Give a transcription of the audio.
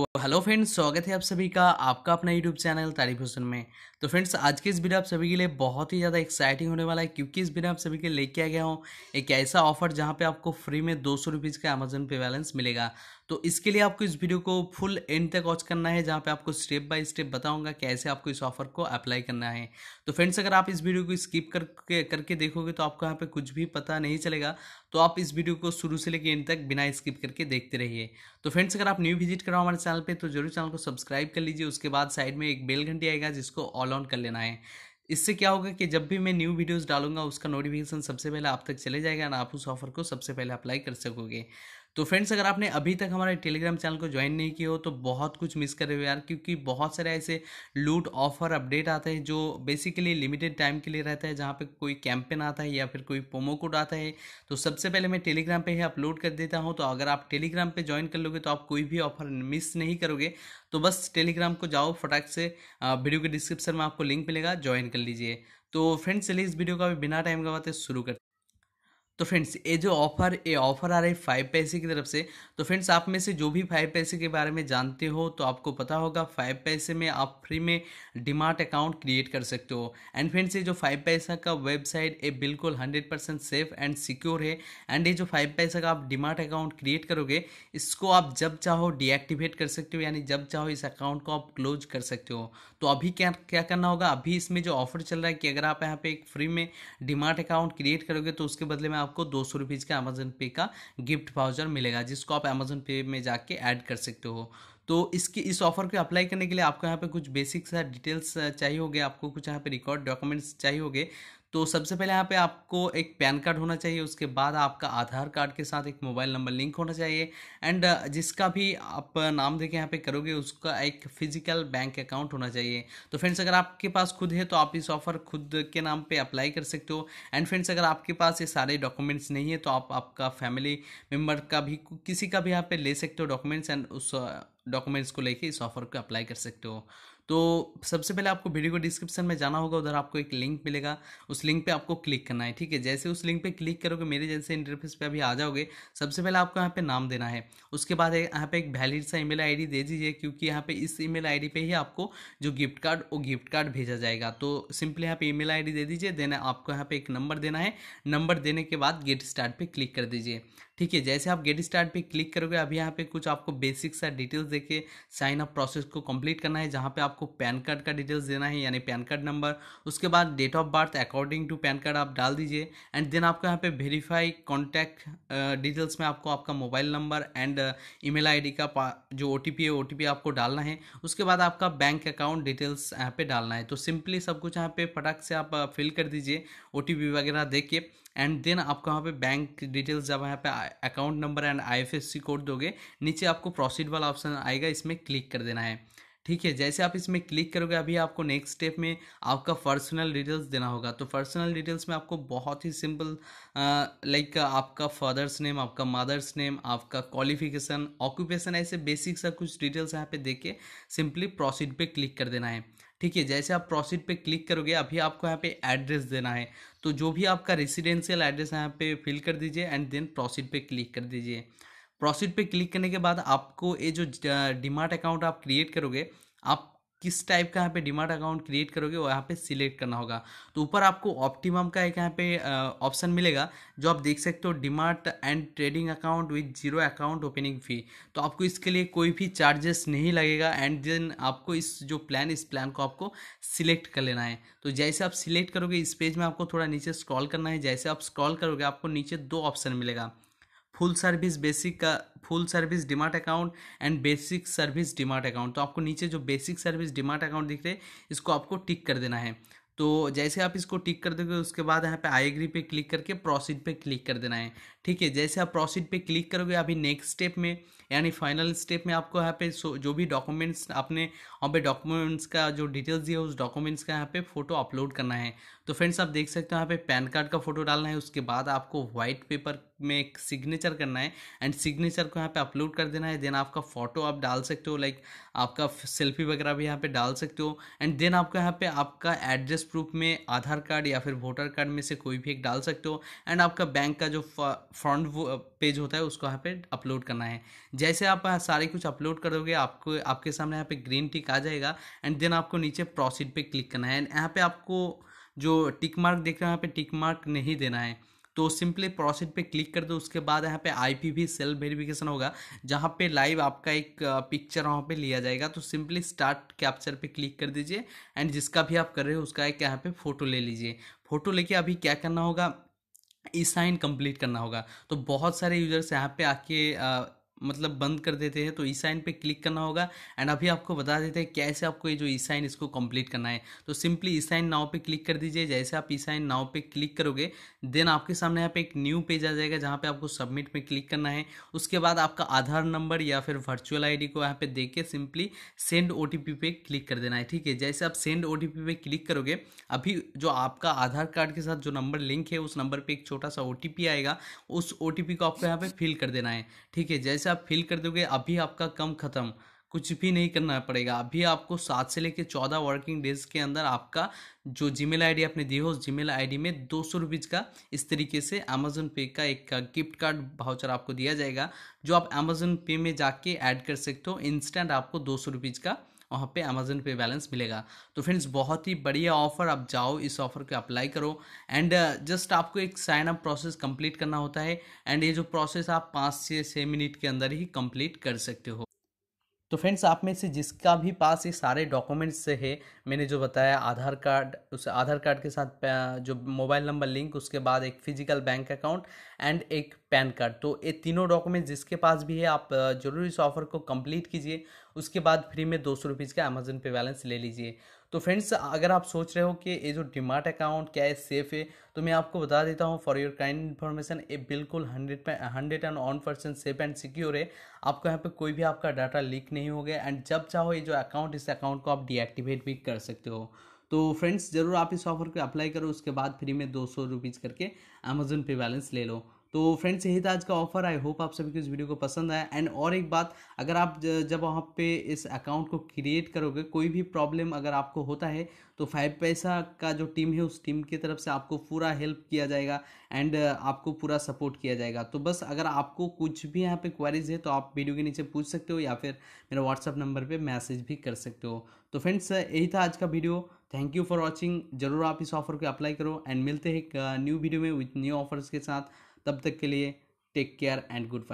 Hello friends, स्वागत है आप सभी का आपका अपना यूट्यूब चैनल तारीफ़ हुसन में। तो फ्रेंड्स, आज के इस वीडियो आप सभी के लिए बहुत ही ज़्यादा एक्साइटिंग होने वाला है, क्योंकि इस वीडियो आप सभी के लेके आ गया हूँ। एक ऐसा ऑफ़र जहाँ पे आपको फ्री में दो सौ रुपीज़ का अमेजन पे बैलेंस मिलेगा। तो इसके लिए आपको इस वीडियो को फुल एंड तक वॉच करना है, जहाँ पे आपको स्टेप बाय स्टेप बताऊँगा कैसे आपको इस ऑफ़र को अप्लाई करना है। तो फ्रेंड्स अगर आप इस वीडियो को स्किप करके करके देखोगे तो आपको यहाँ पे कुछ भी पता नहीं चलेगा। तो आप इस वीडियो को शुरू से लेकर एंड तक बिना स्किप करके देखते रहिए। तो फ्रेंड्स अगर आप न्यू विज़िट कराओ हमारे चैनल पर तो ज़रूर चैनल को सब्सक्राइब कर लीजिए। उसके बाद साइड में एक बेल घंटी आएगा, जिसको ऑल ऑन कर लेना है। इससे क्या होगा कि जब भी मैं न्यू वीडियोस डालूँगा, उसका नोटिफिकेशन सबसे पहले आप तक चले जाएगा ना आप उस ऑफ़र को सबसे पहले अप्लाई कर सकोगे। तो फ्रेंड्स अगर आपने अभी तक हमारे टेलीग्राम चैनल को ज्वाइन नहीं किया हो तो बहुत कुछ मिस कर रहे हो यार, क्योंकि बहुत सारे ऐसे लूट ऑफ़र अपडेट आते हैं जो बेसिकली लिमिटेड टाइम के लिए रहता है, जहाँ पे कोई कैंपेन आता है या फिर कोई प्रोमो कोड आता है। तो सबसे पहले मैं टेलीग्राम पे ही अपलोड कर देता हूँ तो अगर आप टेलीग्राम पे ज्वाइन कर लोगे तो आप कोई भी ऑफ़र मिस नहीं करोगे। तो बस टेलीग्राम को जाओ, फटाक से वीडियो के डिस्क्रिप्शन में आपको लिंक मिलेगा ज्वाइन कर लीजिए। तो फ्रेंड्स चलिए इस वीडियो का भी बिना टाइम गवाते शुरू करते तो फ्रेंड्स ये जो ऑफ़र ये ऑफ़र आ रहा है फाइव पैसे की तरफ़ से तो फ्रेंड्स आप में से जो भी फाइव पैसे के बारे में जानते हो तो आपको पता होगा फाइव पैसे में आप फ्री में डिमार्ट अकाउंट क्रिएट कर सकते हो। एंड फ्रेंड्स ये जो फाइव पैसा का वेबसाइट ये बिल्कुल hundred percent safe and secure है। एंड ये जो फाइव पैसा का आप डिमार्ट अकाउंट क्रिएट करोगे, इसको आप जब चाहो डीएक्टिवेट कर सकते हो, यानी जब चाहो इस अकाउंट को आप क्लोज कर सकते हो। तो अभी क्या क्या करना होगा? अभी इसमें जो ऑफ़र चल रहा है कि अगर आप यहाँ पे एक फ्री में डिमार्ट अकाउंट क्रिएट करोगे तो उसके बदले में आप आपको दो सौ रुपीज़ का अमेजन पे का गिफ्ट वाउचर मिलेगा, जिसको आप अमेजन पे में जाके ऐड कर सकते हो। तो इसकी, इस ऑफ़र को अप्लाई करने के लिए आपको यहाँ पे कुछ बेसिक सा डिटेल्स चाहिए होगे, आपको कुछ यहाँ पे रिकॉर्ड डॉक्यूमेंट्स चाहिए होगे। तो सबसे पहले यहाँ पे आपको एक पैन कार्ड होना चाहिए, उसके बाद आपका आधार कार्ड के साथ एक मोबाइल नंबर लिंक होना चाहिए। एंड जिसका भी आप नाम देके यहाँ पे करोगे, उसका एक फ़िज़िकल बैंक अकाउंट होना चाहिए। तो फ्रेंड्स, अगर आपके पास खुद है तो आप इस ऑफ़र खुद के नाम पे अप्लाई कर सकते हो। एंड फ्रेंड्स, अगर आपके पास ये सारे डॉक्यूमेंट्स नहीं है तो आप आपका फैमिली मेंबर का भी, किसी का भी यहाँ पे ले सकते हो डॉक्यूमेंट्स एंड उस डॉक्यूमेंट्स को लेके इस ऑफ़र को अप्लाई कर सकते हो। तो सबसे पहले आपको वीडियो को डिस्क्रिप्शन में जाना होगा, उधर आपको एक लिंक मिलेगा, उस लिंक पे आपको क्लिक करना है, ठीक है? जैसे उस लिंक पे क्लिक करोगे, मेरे जैसे इंटरफेस पे अभी आ जाओगे, सबसे पहले आपको यहाँ पे नाम देना है। उसके बाद यहाँ पे एक वैलिड सा ईमेल आईडी दे दीजिए, क्योंकि यहाँ पे इस ईमेल आईडी पे ही आपको जो गिफ्ट कार्ड वो गिफ्ट कार्ड भेजा जाएगा। तो सिंपली यहाँ पे ईमेल आईडी दे दीजिए देन आपको यहाँ पे एक नंबर देना है। नंबर देने के बाद गेट स्टार्ट पे क्लिक कर दीजिए, ठीक है? जैसे आप गेट स्टार्ट पे क्लिक करोगे, अभी यहाँ पे कुछ आपको बेसिक सा डिटेल्स देके साइन अप प्रोसेस को कंप्लीट करना है, जहाँ पे आपको पैन कार्ड का डिटेल्स देना है, यानी पैन कार्ड नंबर, उसके बाद date of birth according to PAN card आप डाल दीजिए एंड देन आपको यहाँ पे वेरीफाई कॉन्टैक्ट डिटेल्स में आपको आपका mobile number and email ID का जो ओटीपी है ओटीपी आपको डालना है। उसके बाद आपका बैंक अकाउंट डिटेल्स यहाँ पे डालना है। तो सिंपली सब कुछ यहाँ पे फटाक से आप फिल कर दीजिए ओटीपी वगैरह देख के एंड देन आपको यहाँ पे बैंक डिटेल्स जब यहाँ पे account number and IFSC code दोगे, नीचे आपको प्रोसीड वाला ऑप्शन आएगा, इसमें क्लिक कर देना है। ठीक है, जैसे आप इसमें क्लिक करोगे, अभी आपको नेक्स्ट स्टेप में आपका पर्सनल डिटेल्स देना होगा। तो पर्सनल डिटेल्स में आपको बहुत ही सिंपल लाइक आपका फादर्स नेम आपका मदर्स नेम आपका क्वालिफिकेशन ऑक्यूपेशन ऐसे बेसिक सा कुछ डिटेल्स यहाँ पे दे के सिंपली प्रोसीड पे क्लिक कर देना है। ठीक है, जैसे आप प्रोसीड पे क्लिक करोगे, अभी आपको यहाँ पे एड्रेस देना है। तो जो भी आपका रेसिडेंशियल एड्रेस यहाँ पे फिल कर दीजिए एंड देन प्रोसीड पे क्लिक कर दीजिए। प्रोसीड पे क्लिक करने के बाद आपको ये जो डिमार्ट अकाउंट आप क्रिएट करोगे, आप किस टाइप का यहाँ पे डिमार्ट अकाउंट क्रिएट करोगे, वो यहाँ पे सिलेक्ट करना होगा। तो ऊपर आपको ऑप्टिमम का एक यहाँ पे ऑप्शन मिलेगा, जो आप देख सकते हो demat and trading account with zero account opening fee तो आपको इसके लिए कोई भी चार्जेस नहीं लगेगा एंड देन आपको इस जो प्लान इस प्लान को आपको सिलेक्ट कर लेना है। तो जैसे आप सिलेक्ट करोगे, इस पेज में आपको थोड़ा नीचे स्क्रॉल करना है, जैसे आप स्क्रॉल करोगे, आपको नीचे दो ऑप्शन मिलेगा। फुल सर्विस, बेसिक का full service demat account and basic service demat account. तो आपको नीचे जो बेसिक सर्विस डिमार्ट अकाउंट दिख रहे इसको आपको टिक कर देना है। तो जैसे आप इसको टिक कर दोगे, उसके बाद यहाँ पे आई एग्री पे क्लिक करके प्रोसीड पे क्लिक कर देना है। ठीक है, जैसे आप प्रोसीड पे क्लिक करोगे अभी नेक्स्ट स्टेप में यानी फाइनल स्टेप में आपको यहाँ पे जो भी डॉक्यूमेंट्स आपने, वहाँ पे डॉक्यूमेंट्स का जो डिटेल्स दिए, उस डॉक्यूमेंट्स का यहाँ पे फ़ोटो अपलोड करना है। तो फ्रेंड्स आप देख सकते हो यहाँ पे पैन कार्ड का फ़ोटो डालना है, उसके बाद आपको व्हाइट पेपर में एक सिग्नेचर करना है एंड सिग्नेचर को यहाँ पे अपलोड कर देना है। देन आपका फ़ोटो आप डाल सकते हो लाइक आपका सेल्फी वगैरह भी यहाँ पे डाल सकते हो। एंड देन आपको यहाँ पे आपका एड्रेस प्रूफ में आधार कार्ड या फिर वोटर कार्ड में से कोई भी एक डाल सकते हो। एंड आपका बैंक का जो फ्रंट पेज होता है, उसको यहाँ पे अपलोड करना है। जैसे आप सारे कुछ अपलोड करोगे, आपको, आपके सामने यहाँ पे ग्रीन टिक आ जाएगा एंड देन आपको नीचे प्रोसीड पे क्लिक करना है। एंड यहाँ पे आपको जो टिक मार्क देख रहे हो, यहाँ पे टिक मार्क नहीं देना है। तो सिंपली प्रोसीड पे क्लिक कर दो, उसके बाद यहाँ पे आईपीवी सेल्फ वेरिफिकेशन होगा, जहाँ पे लाइव आपका एक पिक्चर वहाँ पे लिया जाएगा। तो सिंपली स्टार्ट कैप्चर पे क्लिक कर दीजिए एंड जिसका भी आप कर रहे हो, उसका एक यहाँ पे फ़ोटो ले लीजिए। फ़ोटो लेके अभी क्या करना होगा ई साइन कंप्लीट करना होगा। तो बहुत सारे यूज़र्स यहाँ पे आके मतलब बंद कर देते हैं तो ई साइन पे क्लिक करना होगा। एंड अभी आपको बता देते हैं कैसे आपको ये जो ई साइन इसको कंप्लीट करना है। तो सिंपली ई साइन नाव पे क्लिक कर दीजिए। जैसे आप ई साइन नाव पे क्लिक करोगे देन आपके सामने यहाँ पे एक न्यू पेज आ जाएगा जहाँ पे आपको सबमिट में क्लिक करना है। उसके बाद आपका आधार नंबर या फिर वर्चुअल आईडी को यहाँ पे देख के सिंपली सेंड ओ पे क्लिक कर देना है। ठीक है? जैसे आप सेंड ओटीपी पे क्लिक करोगे, अभी जो आपका आधार कार्ड के साथ जो नंबर लिंक है, उस नंबर पर एक छोटा सा ओटीपी आएगा। उस ओटीपी को आपको यहाँ पे फिल कर देना है। ठीक है? जैसे आप फिल कर दोगे, अभी आपका कम ख़त्म। कुछ भी नहीं करना पड़ेगा। अभी आपको सात से लेकर चौदह वर्किंग डेज़ के अंदर आपका जो जीमेल आईडी आपने दी हो, उस जीमेल आईडी में दो सौ रुपीज़ का इस तरीके से अमेजोन पे का एक गिफ्ट कार्ड भाउचर आपको दिया जाएगा, जो आप अमेजोन पे में जाके ऐड कर सकते हो। इंस्टेंट आपको दो सौ रुपीज़ का वहाँ पे अमेजन पे बैलेंस मिलेगा। तो फ्रेंड्स बहुत ही बढ़िया ऑफ़र आप जाओ इस ऑफ़र को अप्लाई करो। एंड जस्ट uh, आपको एक साइन अप प्रोसेस कंप्लीट करना होता है। एंड ये जो प्रोसेस आप पाँच से छः मिनट के अंदर ही कंप्लीट कर सकते हो। तो फ्रेंड्स, आप में से जिसका भी पास ये सारे डॉक्यूमेंट्स है, मैंने जो बताया, आधार कार्ड, उस आधार कार्ड के साथ जो मोबाइल नंबर, लिंक, उसके बाद एक फ़िज़िकल बैंक अकाउंट एंड एक पैन कार्ड। तो ये तीनों डॉक्यूमेंट जिसके पास भी है, आप ज़रूर इस ऑफ़र को कंप्लीट कीजिए। उसके बाद फ्री में दो सौ रुपीज़ का अमेजन पे बैलेंस ले लीजिए। तो फ्रेंड्स, अगर आप सोच रहे हो कि ये जो डिमार्ट अकाउंट क्या है सेफ़ है तो मैं आपको बता देता हूँ फॉर योर काइंड इन्फॉर्मेशन ये बिल्कुल hundred hundred and one percent safe and secure है। आपको यहाँ पे कोई भी आपका डाटा लीक नहीं हो गया एंड जब चाहो ये जो अकाउंट इस अकाउंट को आप डीएक्टिवेट भी कर सकते हो। तो फ्रेंड्स, ज़रूर आप इस ऑफ़र को अप्लाई करो, उसके बाद फ्री में दो सौ रुपीज़ करके अमेजोन पे बैलेंस ले लो। तो फ्रेंड्स यही था आज का ऑफ़र आई होप आप सभी को इस वीडियो को पसंद आया. एंड और एक बात, अगर आप जब वहाँ पे इस अकाउंट को क्रिएट करोगे, कोई भी प्रॉब्लम अगर आपको होता है तो फाइव पैसा का जो टीम है, उस टीम की तरफ़ से आपको पूरा हेल्प किया जाएगा एंड आपको पूरा सपोर्ट किया जाएगा. तो बस अगर आपको कुछ भी यहाँ पे क्वारीज है तो आप वीडियो के नीचे पूछ सकते हो या फिर मेरा व्हाट्सअप नंबर पर मैसेज भी कर सकते हो. तो फ्रेंड्स यही था आज का video thank you for watching ज़रूर आप इस ऑफ़र को अप्लाई करो एंड मिलते हैं एक न्यू वीडियो में विथ न्यू ऑफर्स के साथ. तब तक के लिए टेक केयर एंड गुड